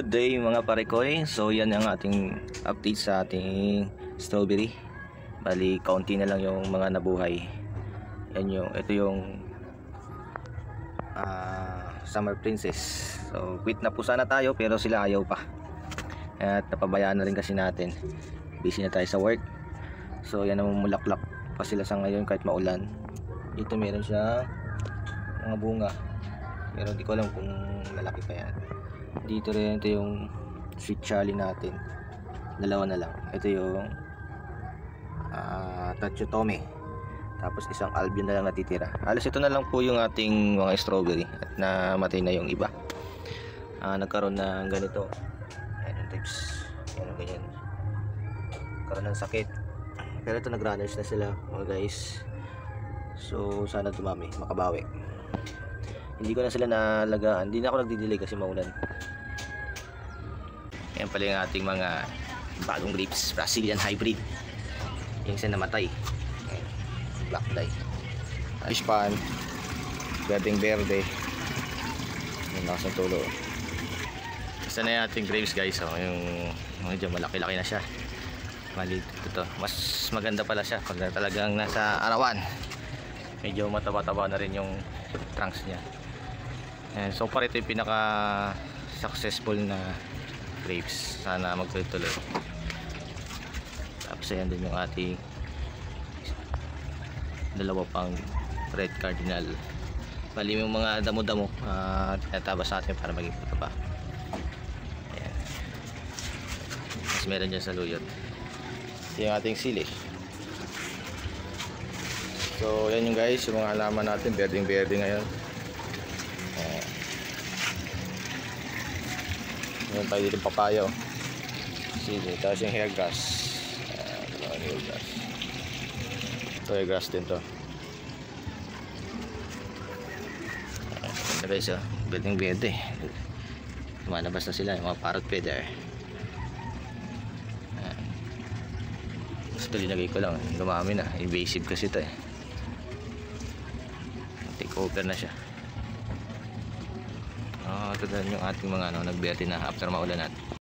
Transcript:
Good day mga parekoy. So yan ang ating update sa ating strawberry. Bali kaunti na lang yung mga nabuhay. Yan yung ito yung ah, summer princess. So quit na po sana tayo pero sila ayaw pa. At napabayaan na rin kasi natin. Busy na tayo sa work. So yan ang mulaklak pa sila sa ngayon kahit maulan. Dito meron siya mga bunga. Pero di ko alam kung lalaki pa yan dito rin ito yung sweet chali natin. Dalawa na lang. Ito yung uh, tachotome tapos isang albion na lang natitira. Halos ito na lang po yung ating mga strawberry at namatay na yung iba. Uh, nagkaroon ng ganito. Ayan yung tips ayan ganyan. Nagkaroon ng sakit. Pero ito nagrunners na sila mga guys. So sana dumami. Makabawi hindi ko na sila nalagaan. Hindi na ako nagdidelay kasi maulan. Yan pala yung ating mga bagong grapes. Brazilian hybrid. Yung isa namatay. Black dye fish pan. Berdeng berde yung ng tulo. Isa na yung ating grapes guys oh, yung medyo malaki-laki na siya. Maliit ito. Mas maganda pala siya pag talagang nasa arawan. Medyo mataba-taba na rin yung trunks niya Ayan, so far ito yung pinaka successful na grapes. Sana magtuloy-tuloy. Tapos ayan din yung ating dalawa pang red cardinal. Bali yung mga damo-damo uh, tinatabas natin para maging puto pa ayan. Mas meron dyan sa luyot. Ito yung ating sili so yan yung guys yung mga halaman natin berding berde ngayon Meron tayo dito papayo. Sige, tapos yung hair grass. Ayan, hair grass. Ito hair grass din to. Ayan, guys, oh. Building bed eh. Lumalabas na sila, yung mga parrot feather. Gusto linagay ko lang. Lumami na. Invasive kasi ito eh. Take over na siya. Oh, ito din yung ating mga ano, nagberte na after maulan natin.